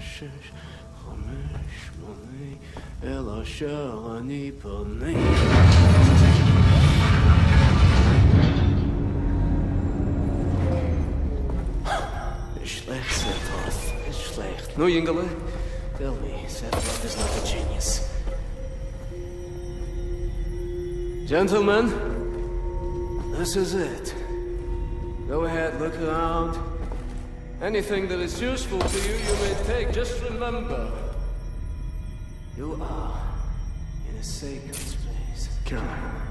שש, חמש, שמונה, אל אני פונה. Schlecht, It's schlecht. No, Yingele? Tell me, Set Roth is not a genius. Gentlemen, this is it. Go ahead, look around. Anything that is useful to you, you may take. Just remember, you are in a sacred space. Caroline.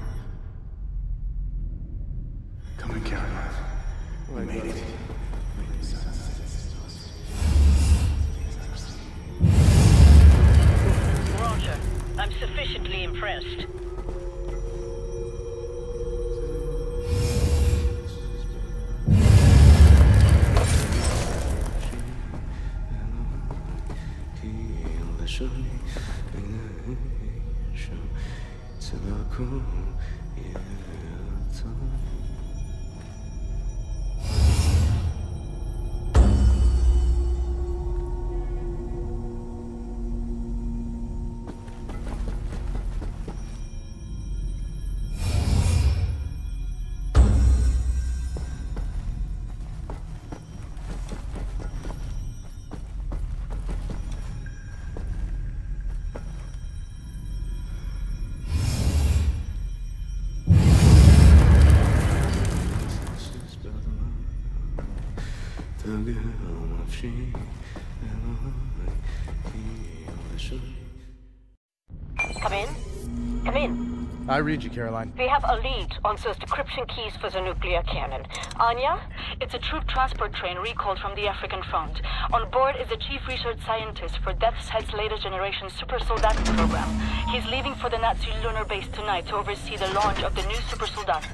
Come in, Caroline. We made it. 怎么哭也走。Come in. Come in. I read you, Caroline. We have a lead on those decryption keys for the nuclear cannon. Anya? It's a troop transport train recalled from the African front. On board is the chief research scientist for Death's Head's latest generation super soldaten program. He's leaving for the Nazi lunar base tonight to oversee the launch of the new super soldaten.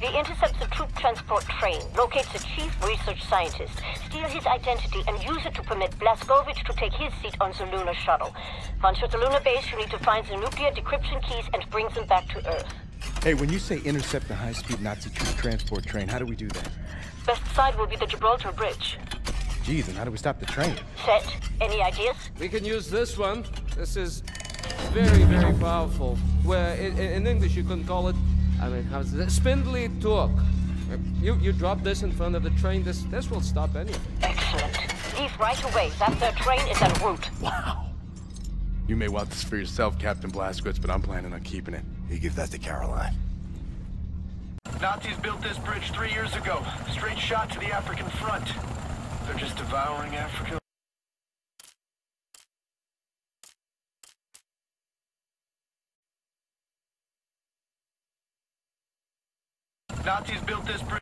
We intercept the troop transport train, locate the chief research scientist, steal his identity, and use it to permit Blazkowicz to take his seat on the lunar shuttle. Once at the lunar base, you need to find the nuclear decryption keys and bring them back to Earth. Hey, when you say intercept the high-speed Nazi troop transport train, how do we do that? Best side will be the Gibraltar Bridge. Geez, and how do we stop the train? Set. Any ideas? We can use this one. This is very, very powerful. Where in, in English you can call it, I mean, how's it? Spindly torque. Uh, You you drop this in front of the train. This this will stop anything. Excellent. Leave right away. That their train is en route. Wow. You may want this for yourself, Captain Blazkowicz, but I'm planning on keeping it. You give that to Caroline. Nazis built this bridge three years ago. Straight shot to the African front. They're just devouring Africa. Nazis built this bridge.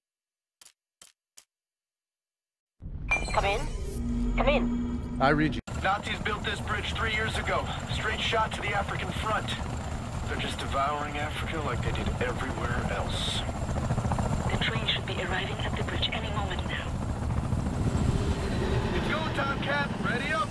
Come in. Come in. I read you. Nazis built this bridge three years ago. Straight shot to the African front. They're just devouring Africa like they did everywhere else. The train should be arriving at the bridge any moment now. It's go time, Cap. Ready up.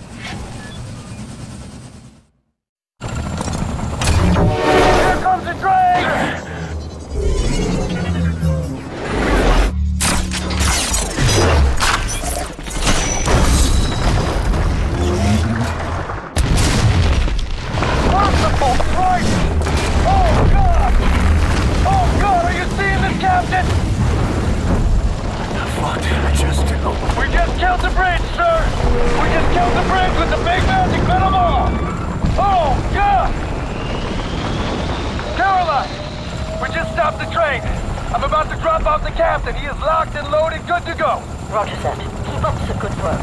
The captain. He is locked and loaded, good to go. Roger that. Keep up the good work.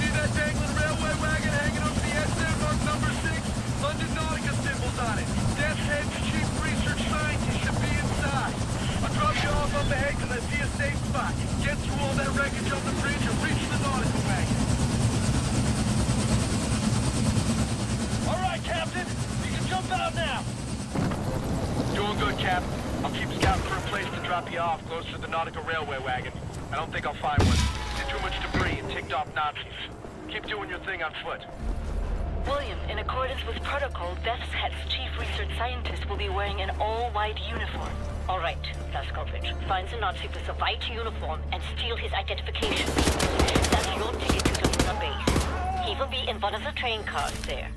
See that dangling railway wagon hanging over the exit mark number six? London Nautica symbols on it. Death's Head's chief research scientist should be inside. I'll drop you off up ahead till I see a safe spot. Get through all that wreckage on the bridge and reach the Nautica wagon. All right, Captain. You can jump out now. Doing good, Cap. I'll keep scouting for a place to drop you off close to the Nautical Railway wagon. I don't think I'll find one. There's too much debris and ticked off Nazis. Keep doing your thing on foot. William, in accordance with protocol, Death's Head's chief research scientist will be wearing an all-white uniform. All right, Blazkowicz. Find the Nazi with a white uniform and steal his identification. That's your ticket to the base. He will be in one of the train cars there.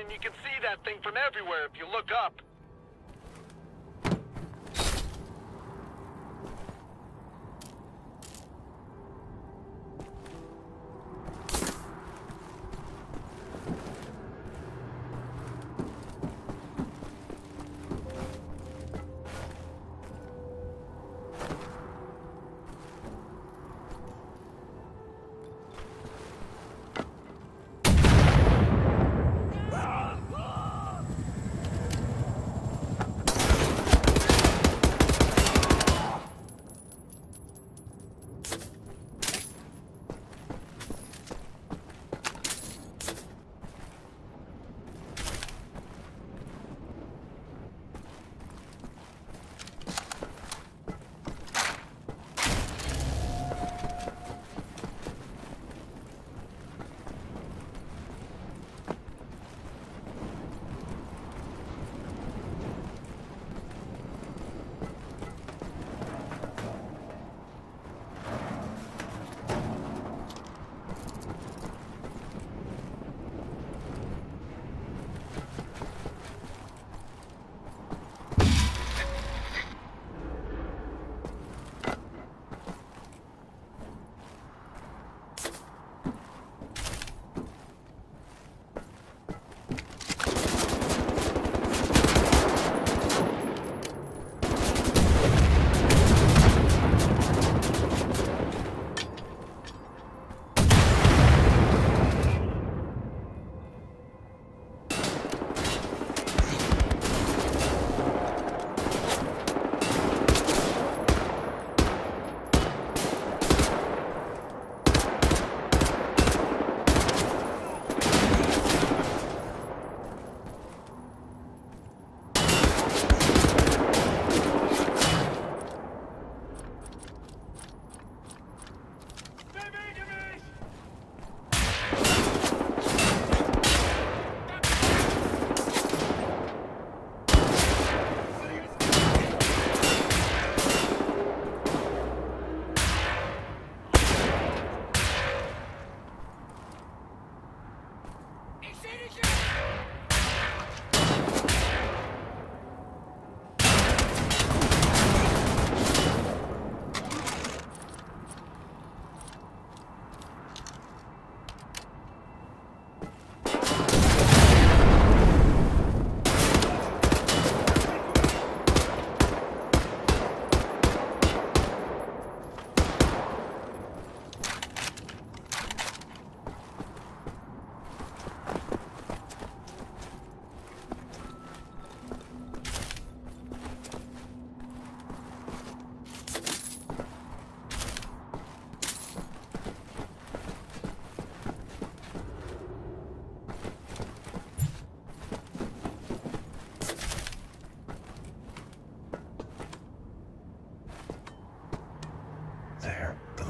and you can see that thing from everywhere if you look up.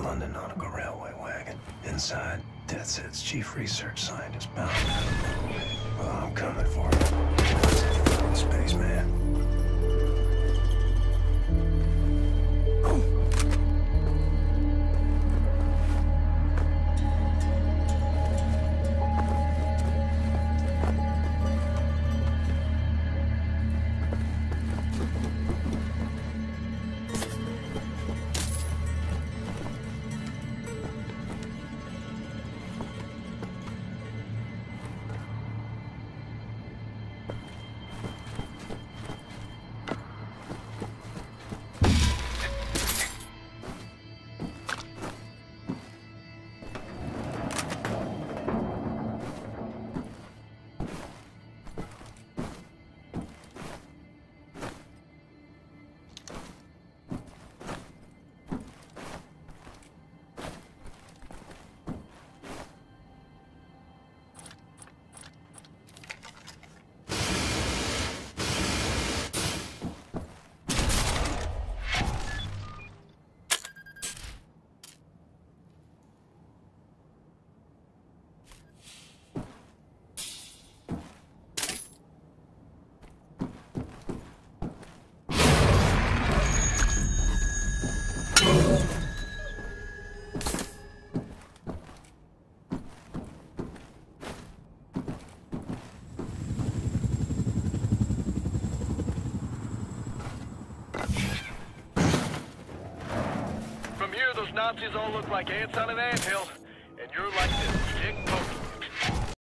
London Nautical Railway wagon. Inside, Death's Head's Chief Research Scientist bound. Well, I'm coming for you. Spaceman. Nazis all look like ants on an anthill, and you're like.